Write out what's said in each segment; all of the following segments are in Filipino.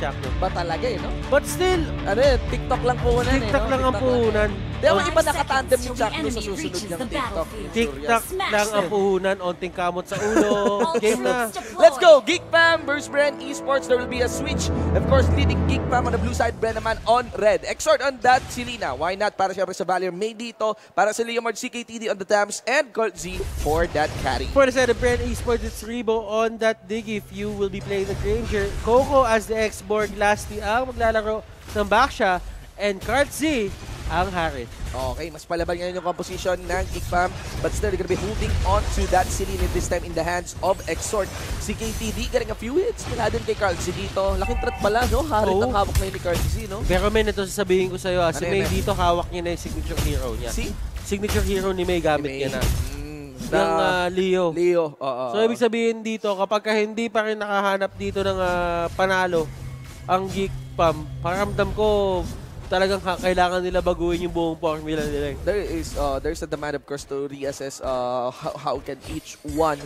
Chakno. Ba talaga eh, no? But still, Ano eh, TikTok lang puhunan eh, TikTok no? lang ang puhunan. Five iba nakatandem yung the Chakno sa susunod niyang the TikTok. TikTok Smash lang ang puhunan. Onting kamot sa ulo. Game na. Let's go! Geek Fam versus Bren Esports. There will be a switch. Of course, leading Geek Fam on the blue side, Bren naman on red. Exhort on that, si Lina. Why not? Para siyempre sa Valier May dito. Para sa Leomard CKTD on the Thames and Colt Z for that carry. For the side of Brand Esports, it's Rebo on that dig if you will be playing the Granger. Coco as the ex-Borg Lasty ang maglalaro ng Baksha. And Kart Z ang Harith. Okay, mas palaban ngayon yung composition ng Fam. But still, they're gonna be holding on to that Celine this time in the hands of Exhort. Si KTD getting a few hits. Wala din kay Carl Z dito. Laking threat pala, no? Harit Oo. ang hawak ngayon ni Carl Z, no? Pero may ito sasabihin ko sa'yo, ah, si Ano May dito hawak niya na yung signature hero niya. Si? Signature hero ni May gamit niya na. Mm, Ng ah, Leo. Leo, oo. So, ibig sabihin dito, kapag ka hindi pa rin nakahanap dito ng ah, panalo, ang Geek Pam, paramdam ko, talagang ka- kailangan nila baguhin yung buong formula nila. eh. there is uh, there's a demand of course to reassess uh, how, how can each one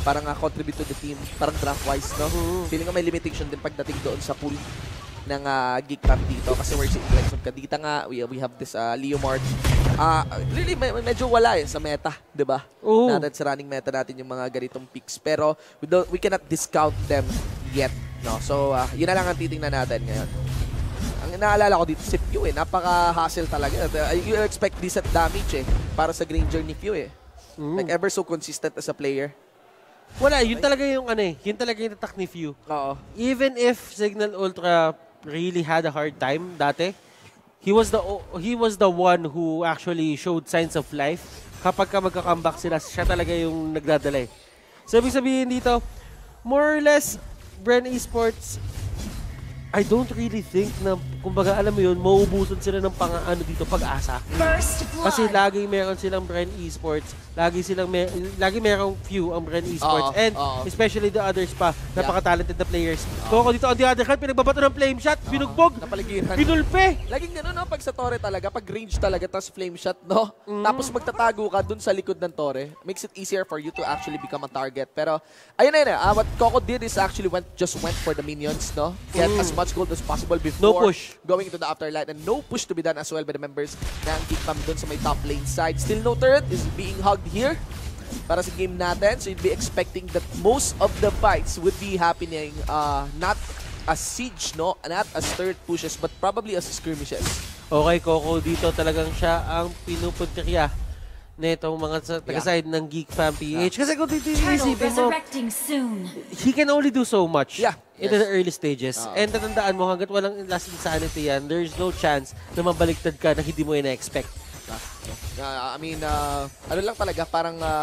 parang uh, contribute to the team parang draft wise no feeling ko may limitation din pagdating doon sa pool ng uh, Geek Camp dito kasi we're seeing flex of Kadita nga we, we have this uh, Leo Mart uh, really me- medyo wala eh sa meta di ba Oo. natin sa running meta natin yung mga ganitong picks pero we, don't, we cannot discount them yet no so uh, yun na lang ang titingnan natin ngayon ang inaalala ko dito si Pew eh, napaka-hassle talaga. You expect decent damage eh, para sa Granger ni Pew eh. Mm. Like ever so consistent as a player. Wala, yun talaga yung ano eh, yun talaga yung attack ni Few. Oo. Even if Signal Ultra really had a hard time dati, he was the he was the one who actually showed signs of life. Kapag ka magka-comeback sila, siya talaga yung nagdadala eh. So, ibig sabihin dito, more or less, Bren Esports, I don't really think na, kumbaga, alam mo yun, mauubusan sila ng pang, ano dito, pag-asa. Kasi laging meron silang Bren Esports, lagi silang may, lagi merong few ang Bren Esports Oo, and oo. especially the others pa, napaka-talented na players. Coco dito on the other hand, pinagbabato ng flame shot, binugbog, Napaligiran. binulpe. Laging gano'n, no? Pag sa Torre talaga, pag range talaga, tapos flame shot, no? Mm. Tapos magtatago ka dun sa likod ng Torre. Makes it easier for you to actually become a target. Pero, ayun na yun, ah, what Coco did is actually went just went for the minions, no? Get as much gold as possible before Mm. No push. Going into the afterlight. And no push to be done as well by the members ng Geek Fam dun sa may top lane side. Still no turret is being hugged here para sa game natin. So you'd be expecting that most of the fights would be happening uh, not as siege, no? Not as third pushes, but probably as skirmishes. Okay, Coco dito talagang siya ang pinupuntirya na itong mga sa taga-side ng Geek Fam PH. Kasi kung Turtle titisipin mo, he can only do so much Yeah. in Yes. the early stages. Oo. And tatandaan mo, hanggat walang last insanity yan, there's no chance na mabaliktad ka na hindi mo ina-expect. Uh, I mean, uh, ano lang talaga, parang, uh,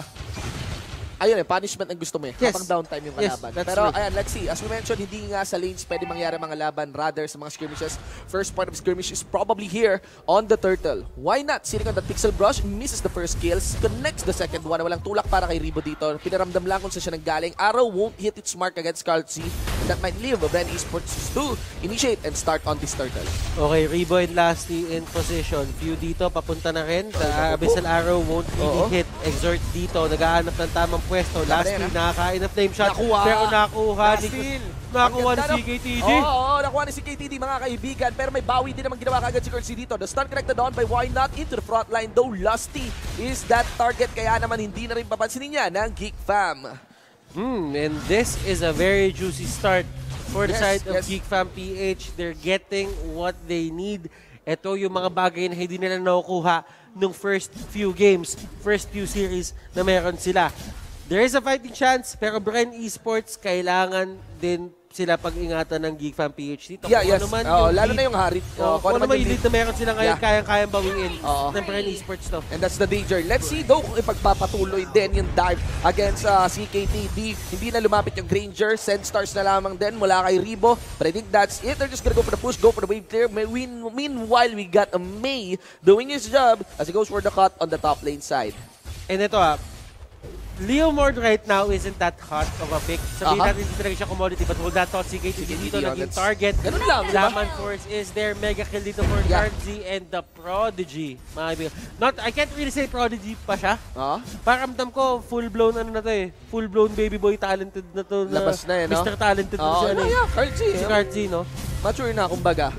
ayun eh, punishment ang gusto mo eh. Yes. Habang downtime yung Yes, kalaban. Pero true. ayan, let's see. As we mentioned, hindi nga sa lanes pwede mangyari mga laban. Rather, sa mga skirmishes, first point of skirmish is probably here on the turtle. Why not? Sitting on the pixel brush, misses the first kills, connects the second one. Walang tulak para kay Ribo dito. Pinaramdam lang kung saan siya nanggaling. Arrow won't hit its mark against Z. That might leave Brand Esports to initiate and start on this turtle. Okay, Rebo and Lasty in position. Few dito, papunta na rin. The Abyssal Arrow won't really Oo. hit. Exert dito, naghahanap ng tamang pwesto. Na yan, ah. nakakain ng flame shot. Nakuha. Pero nakuha ni, nakuha ni? CKTD. Oo, oo, nakuha ni si KTD mga kaibigan. Pero may bawi din naman ginawa kagad si Corsi dito. The stun connected on by Why Not into the front line. Though Lusty is that target. Kaya naman hindi na rin papansinin niya ng Geek Fam. Hmm, and this is a very juicy start for the Yes, side of yes. Geek Fam PH. They're getting what they need. Ito yung mga bagay na hindi nila nakukuha nung first few games, first few series na meron sila. There is a fighting chance, pero Bren Esports, kailangan din sila pag-ingatan ng Geek Fam PH dito. Yeah, Kung yes. ano man Oo, yung lalo lead- na yung Harit. Oo, Oo, kung ano man yung lead na meron sila ngayon, Yeah. kayang-kayang bawiin Oo. ng Bren Esports to. And that's the danger. Let's see though kung ipagpapatuloy din yung dive against uh, CKTD. Hindi na lumapit yung Granger. Send stars na lamang din mula kay Ribo. But I think that's it. They're just gonna go for the push, go for the wave clear. May- win- Meanwhile, we got a May doing his job as he goes for the cut on the top lane side. And ito ah, Leo Mord right now isn't that hot of a pick. Sabihin Aha. natin hindi talaga siya commodity but hold that thought si KTD CKTD, dito oh, naging target. Ganun lang, di ba? Laman Force is there. Mega kill dito for Yeah. Cardzy and the Prodigy. Mga kaibigan. Not, I can't really say Prodigy pa siya. Ah? Paramdam ko, full-blown ano na to eh. Full-blown baby boy talented na to. Na Labas na eh, no? Mr. Talented na Oo, siya. yeah, eh. yeah, Carl G. Si eh. Cardzy, no? Mature na, kumbaga.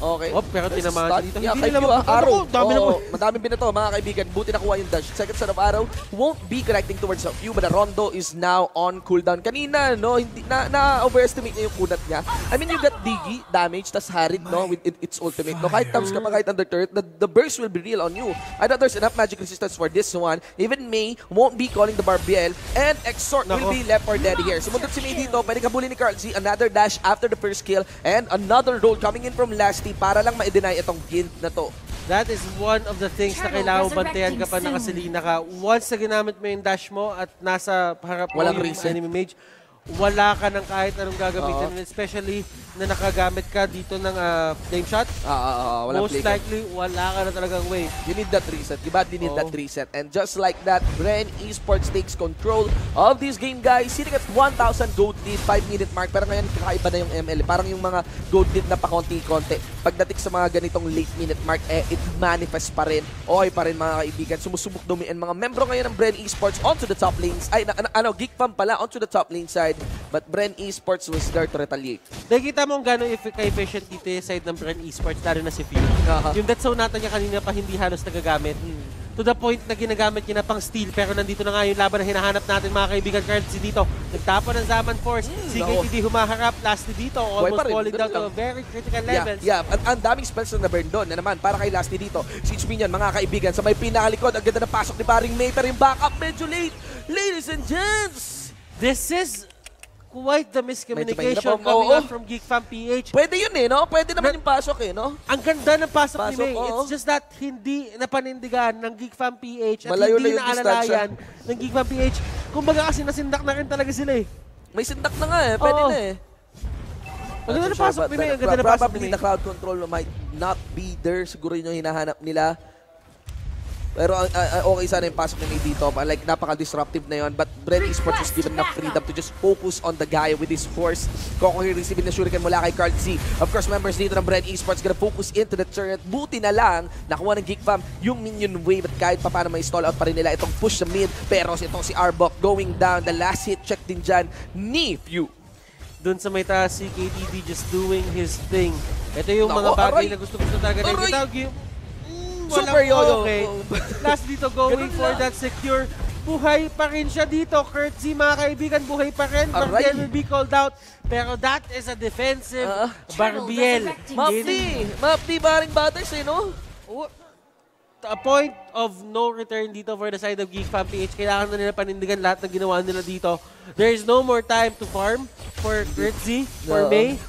Okay. Oh, pero tinamaan siya dito. Yeah, Hindi nila mag- Araw. Ano, dami na po. Madaming binato, mga kaibigan. Buti nakuha yung dash. Second son of Arrow won't be connecting towards the Q, but Rondo is now on cooldown. Kanina, no, hindi, na, na-overestimate niya yung kunat niya. I mean, you got Diggy, damage, tas Harid, no, with it, its ultimate. No, kahit taps ka pa, kahit under turret, the, the burst will be real on you. I thought there's enough magic resistance for this one. Even May won't be calling the Barbiel, and Exort will Nako. be left for dead here. Sumundot si May dito, pwede kabulin ni Carl Z. Another dash after the first kill, and another roll coming in from Lasty para lang ma-deny itong guild na to. That is one of the things na Turtle kailangan mo bantayan kapag soon. nakasilina ka. Once na ginamit mo yung dash mo at nasa harap mo Walang yung reset. enemy mage, wala ka ng kahit anong gagamitin. Oo. Especially na nakagamit ka dito ng ah, flame shot. Ah, ah, ah, walang Most flicker. likely, wala ka na talagang way. You need that reset. You badly need Oo. that reset. And just like that, Bren Esports takes control of this game, guys. Sitting at 1,000 gold lead, 5-minute mark. Pero ngayon, kakaiba na yung ML. Parang yung mga gold lead na pakonti-konti. Pagdating sa mga ganitong late minute mark, eh, it manifests pa rin. Okay pa rin, mga kaibigan. Sumusubok dumiin mga membro ngayon ng Bren Esports onto the top lanes. Ay, na, na- ano, Geek Fam pala onto the top lane side. But Bren Esports was there to retaliate. Nakikita mo kung gano'ng eff- ka-efficient dito yung side ng Bren Esports, lalo na si Few. Aha. Yung death zone natin niya kanina pa hindi halos nagagamit. To the point na ginagamit niya na pang steal pero nandito na nga yung laban na hinahanap natin mga kaibigan currency dito. Nagtapon ng Zaman Force. si nako. KTD humaharap. Lastly dito, almost rin, falling down to a very critical Yeah, levels. yeah. At ang daming spells na na-burn doon. Na naman, para kay Lasty dito. Si Xpinion, mga kaibigan, sa may pinakalikod. Ang ganda na pasok ni Paring May, pero yung backup medyo late. Ladies and gents! This is quite the miscommunication mahirap, coming oo. out from Geek Fan PH. Pwede yun eh, no? Pwede naman yung pasok eh, no? Ang ganda ng pasok, ni Pasok, May. oo. It's just that hindi napanindigan ng Geek Fan PH at Malayo hindi na yung ng Geek Fan PH. Kumbaga kasi nasindak na rin talaga sila eh. May sindak na nga eh. Pwede Oo. na eh. Ang ganda ng so pasok ni May. Ang ganda ng pasok ni Probably May. the crowd control might not be there. Siguro yun yung hinahanap nila. Pero uh, uh, okay sana yung pasok ni May dito. Like, napaka-disruptive na yun. But Bren Esports was given enough freedom to just focus on the guy with his force. Koko here receiving na shuriken mula kay Carl Z. Of course, members dito ng Bren Esports gonna focus into the turret. Buti na lang, nakuha ng Geek Fam yung minion wave at kahit pa paano may stall out pa rin nila itong push sa mid. Pero itong si Arbok going down. The last hit check din dyan ni Few. Doon sa may taas, si KTD just doing his thing. Ito yung mga bagay aray! na gusto-gusto talaga na Aray! kita. Gi- Mm, walang Super yo-yo. Okay. Last dito, going Ganun for lang. that secure. Buhay pa rin siya dito. Curtsy, mga kaibigan, buhay pa rin. Aray! Barbiel will be called out. Pero that is a defensive Ah. Barbiel. Mapdi! Mapdi ba rin batters eh, no? Oh, a point of no return dito for the side of Geek Fan PH. Kailangan na nila panindigan lahat ng ginawa nila dito. There is no more time to farm for Ritzy, for Oo. May.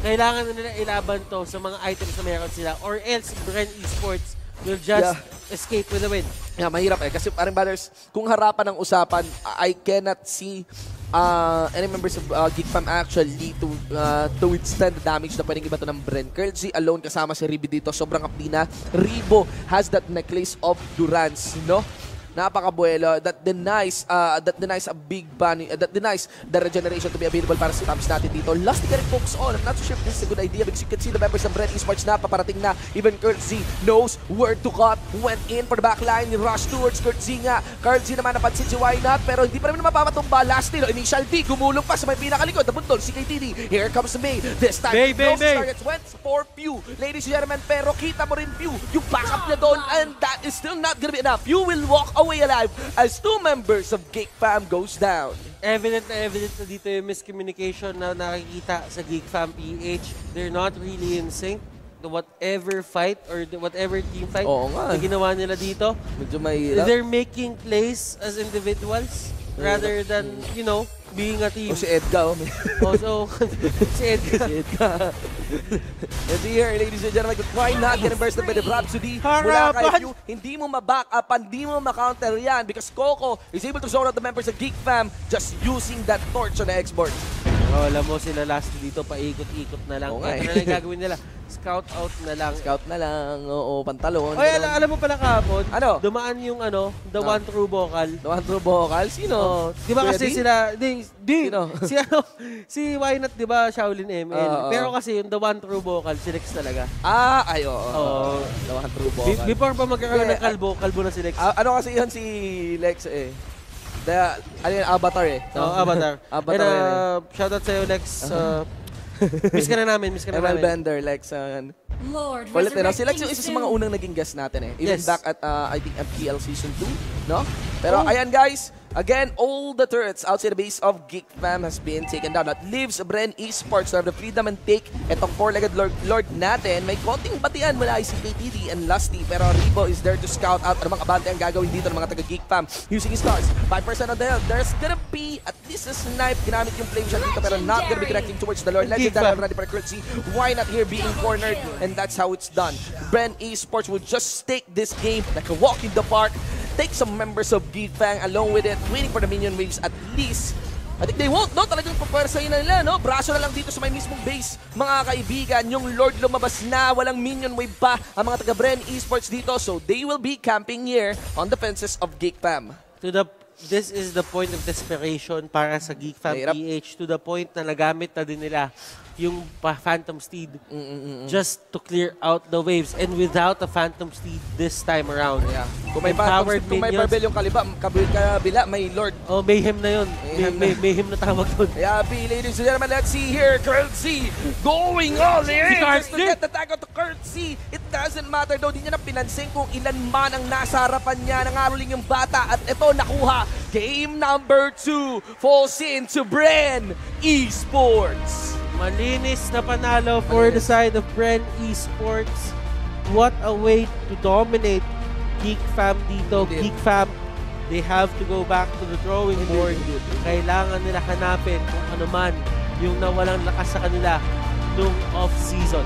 Kailangan na nila ilaban to sa mga items na meron sila or else Bren Esports will just escape with a win. Yeah, mahirap eh. Kasi parang brothers, kung harapan ng usapan, I cannot see uh, any members of uh, Geek Fam actually to uh, to withstand the damage na pwedeng iba to ng Bren. Curl alone kasama si Ribi dito. Sobrang kapina. Ribo has that necklace of Durance, no? Napakabuelo. That denies, uh, that denies a big bunny, uh, that denies the regeneration to be available para sa tabs natin dito. Last rin focus on. I'm not so sure if this is a good idea because you can see the members of Bren Esports na paparating na. Even Kurt Z knows where to cut. Went in for the backline. Rush towards Kurt Z nga. Kurt Z naman napansin si Why Not pero hindi pa rin mapapatumba. Last nilo. Initial D. Gumulong pa sa may pinakalikod. Nabuntol si KTD. Here comes May. This time, May, May, no May. targets went for Pew. Ladies and gentlemen, pero kita mo rin Pew. Yung backup niya doon and that is still not gonna be enough. Pew will walk away alive as two members of Geek Fam goes down. Evident na evident na dito yung miscommunication na nakikita sa Geek Fam PH. They're not really in sync. The whatever fight or the whatever team fight Oo nga na ginawa nila dito, Medyo mahirap. they're making plays as individuals rather than, you know, being a team. O si Edgar. oh. Also, si Edgar. si Edgar. And here, ladies and gentlemen, why not get burst by the Rhapsody mula kay! Pew. Hindi mo ma-back up, hindi mo ma-counter yan because Coco is able to zone out the members of Geek Fam just using that torch on the export. Oh, alam mo sila last dito paikot-ikot na lang. Nga Ito na lang gagawin nila. Scout out na lang. Scout na lang, oo, pantalon. Oy, ganun. ala, alam mo pala kahapon, Ano? dumaan yung ano, the Ah. one true vocal. Naman true vocal? Sino? Oh, di ba kasi sila, di, di, Sino? si ano, si Why Not, di ba, Shaolin ML. Oo, oo. Pero kasi yung the one true vocal, si Lex talaga. Ah, ay, oo. Oo. Naman true Be- vocal. before pa magkakaroon ng kalbo, kalbo na si Lex. Ah, ano kasi yun si Lex eh. The, ano yun, Avatar eh. Oh, Avatar. Avatar And, yun eh. uh, shoutout sa'yo, Lex. Uh, Miss ka na namin, miss ka na ML namin. Bender, Lex, uh, Lord, Ulit, eh, no? Si Lex yung isa sa mga unang naging guest natin eh. Even Yes. back at, uh, I think, MPL Season 2, no? Pero Oh. ayan guys, again, all the turrets outside the base of Geek Fam has been taken down. At leaves Bren Esports to have the freedom and take itong four-legged lord, lord natin. May konting batian mula ICKTD and Lusty, pero Rebo is there to scout out ano mga abante ang gagawin dito ng mga taga-Geek Fam using his stars. 5% on the hill. There's gonna be at least a snipe. Ginamit yung flame shot dito, pero not gonna be connecting towards the Lord. Legendary already for Curtsy. Why not here being cornered? And that's how it's done. Bren Esports will just take this game like a walk in the park. Take some members of Geek Fang along with it, waiting for the minion waves at least. I think they won't, no? Talagang papwersahin na nila, no? Braso na lang dito sa may mismong base, mga kaibigan. Yung Lord lumabas na, walang minion wave pa ang mga taga Bren Esports dito. So they will be camping here on the fences of Geek Fam. To the this is the point of desperation para sa Geek Fam. PH to the point na nagamit na din nila yung pa- Phantom Steed Mm, just to clear out the waves and without a Phantom Steed this time around. Yeah. Kung may, Empowered ba, kung may barbell yung kaliba, kabi- kabila, may Lord. Oh, mayhem na yun. May, Mayhem may, na. mayhem na tawag doon. Yeah, B, ladies and gentlemen, let's see here. Curtsy going all in. Si Just to get the tag to Curtsy. It doesn't matter daw. Di niya na pinansin kung ilan man ang nasa harapan niya. Nangaroling yung bata. At ito, nakuha. Game number two falls into Bren Esports. Malinis na panalo for the side of Bren Esports. What a way to dominate Geek Fam dito. Indeed. Geek Fam, they have to go back to the drawing Indeed, board. indeed. Kailangan nila hanapin kung ano man yung nawalang lakas sa kanila nung off-season.